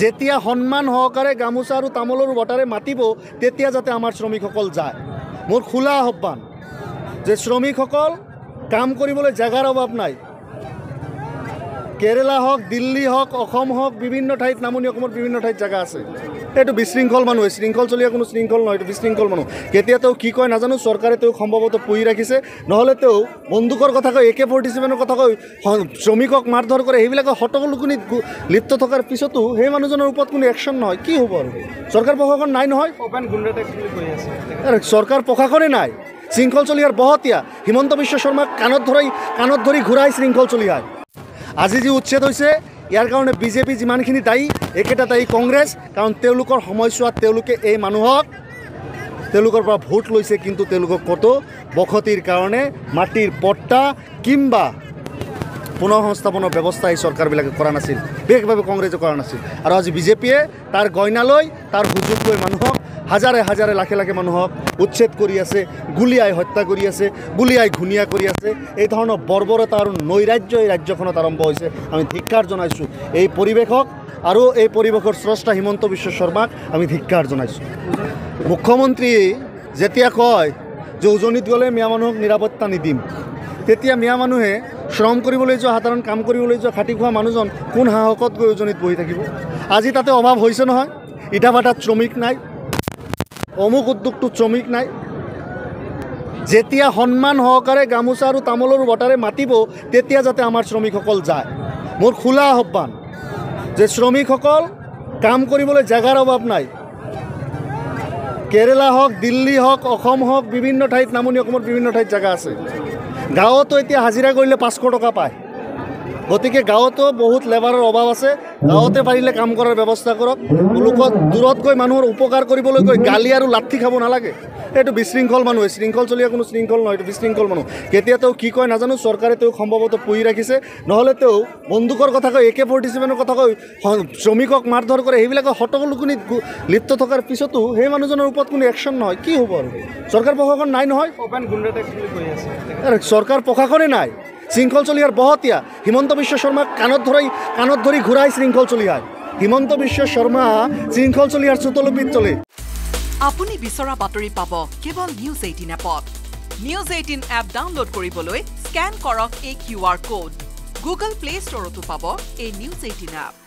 যেতিয়া সন্মান সহকাৰে গামোচা আৰু তামোলৰ বটাৰে মাতিব তেতিয়া যাতে আমাৰ শ্ৰমিকসকল যায়। মোৰ খোলা আহ্বান যে শ্ৰমিকসকল কাম কৰিবলৈ জেগাৰ অভাৱ নাই। কেৰেলা হওক দিল্লী হওক অসম হওক বিভিন্ন ঠাইত নামনি অসমৰ বিভিন্ন ঠাইত জেগা আছে। এইটো বিশৃংখল মানুহ শৃংখল চলীয়া কোনো শৃংখল নহয় এইটো বিশৃংখল মানুহ। কেতিয়া তেওঁ কি কয় নাজানো চৰকাৰে তেওঁক সম্ভৱতঃ পুহি ৰাখিছে। নহ'লে তেওঁ বন্দুকৰ কথা কয় এ কে ফৰ্টি ছেভেনৰ কথা কয় শ্ৰমিকক মাৰধৰ কৰে সেইবিলাকৰ হটকলুকুনিত গু- লিপ্ত থকাৰ পিছতো সেই মানুহজনৰ ওপৰত কোনো একশ্যন নহয়। কি হ'ব আৰু? চৰকাৰ প্ৰশাসন নাই নহয়? চৰকাৰ প্ৰশাসনে নাই। শৃংখল চলিহাৰ বহতীয়া। হিমন্ত বিশ্ব শৰ্মাক কাণত ধৰি কাণত ধৰি ঘূৰাই শৃংখল চলিহায় আজি যি উচ্ছেদ হৈছে। ইয়াৰ কাৰণে বিজেপি যিমানখিনি দায়ী একেটা দায়ী কংগ্ৰেছ কাৰণ তেওঁলোকৰ সময়ছোৱাত তেওঁলোকে এই মানুহক তেওঁলোকৰ পৰা ভোট লৈছে কিন্তু তেওঁলোকক ক'তো বসতিৰ কাৰণে মাটিৰ পট্টা কিম্বা পুনৰ সংস্থাপনৰ ব্যৱস্থা এই চৰকাৰবিলাকে কৰা নাছিল। বিশেষভাৱে কংগ্ৰেছে কৰা নাছিল। আৰু আজি বিজেপিয়ে তাৰ গইনা লৈ তাৰ সুযোগ লৈ মানুহক হাজাৰে হাজাৰে লাখে লাখে মানুহক উচ্ছেদ কৰি আছে গুলীয়াই হত্যা কৰি আছে গুলীয়াই ঘূণীয়া কৰি আছে। এই ধৰণৰ বৰ্বৰতা আৰু নৈৰাজ্য এই ৰাজ্যখনত আৰম্ভ হৈছে। আমি ধিক্কাৰ জনাইছোঁ। এই পৰিৱেশক আৰু এই পৰিৱেশৰ স্ৰষ্টা হিমন্ত বিশ্ব শৰ্মাক আমি ধিক্কাৰ জনাইছোঁ। মুখ্যমন্ত্ৰী যেতিয়া কয় যে উজনিত গ'লে মিয়া মানুহক নিৰাপত্তা নিদিম তেতিয়া মিয়া মানুহে শ্ৰম কৰিবলৈ যোৱা সাধাৰণ কাম কৰিবলৈ যোৱা খাটি খোৱা মানুহজন কোন সাহসত গৈ উজনিত বহি থাকিব? আজি তাতে অভাৱ হৈছে নহয়। ইটা ভাটাত শ্ৰমিক নাই। অমুক উদ্যোগটোত শ্ৰমিক নাই। যেতিয়া সন্মান সহকাৰে গামোচা আৰু তামোলৰ বটাৰে মাতিব তেতিয়া যাতে আমাৰ শ্ৰমিকসকল যায়। মোৰ খোলা আহ্বান যে শ্ৰমিকসকল কাম কৰিবলৈ জেগাৰ অভাৱ নাই। কেৰেলা হওক দিল্লী হওক অসম হওক বিভিন্ন ঠাইত নামনি অসমৰ বিভিন্ন ঠাইত জেগা আছে। গাঁৱতো এতিয়া হাজিৰা কৰিলে পাঁচশ টকা পায়। গতিকে গাঁৱতো বহুত লেবাৰৰ অভাৱ আছে। গাঁৱতে পাৰিলে কাম কৰাৰ ব্যৱস্থা কৰক। লোকত দূৰত গৈ মানুহৰ উপকাৰ কৰিবলৈ গৈ গালি আৰু লাঠি খাব নালাগে। এইটো বিশৃংখল মানুহ। শৃংখল চলীয়া কোনো শৃংখল নহয় এইটো বিশৃংখল মানুহ। কেতিয়া তেওঁ কি কয় নাজানো চৰকাৰে তেওঁক সম্ভৱতঃ পুহি ৰাখিছে। নহ'লে তেওঁ বন্দুকৰ কথা কয় এ কে ফৰ্টি ছেভেনৰ কথা কয় শ্ৰমিকক মাৰধৰ কৰে সেইবিলাকৰ হটকলুকুনিত গু- লিপ্ত থকাৰ পিছতো সেই মানুহজনৰ ওপৰত কোনো একশ্যন নহয়। কি হ'ব আৰু? চৰকাৰ প্ৰশাসন নাই নহয়? চৰকাৰ প্ৰশাসনে নাই। শৃংখল চলিহাৰ বহতীয়া। হিমন্ত বিশ্ব শৰ্মাক কাণত ধৰি কাণত ধৰি ঘূৰাই শৃংখল চলিহায় হিমন্ত বিশ্ব শৰ্মা শৃংখল চলিহাৰ চুতলুপিত চলে। আপুনি বিচৰা বাতৰি পাব কেৱল নিউজ এইটিন এপত। নিউজ এইটিন এপ ডাউনলোড কৰিবলৈ স্কেন কৰক এই Q R code Google play ষ্টৰতো পাব এই নিউজ এইটিন এপ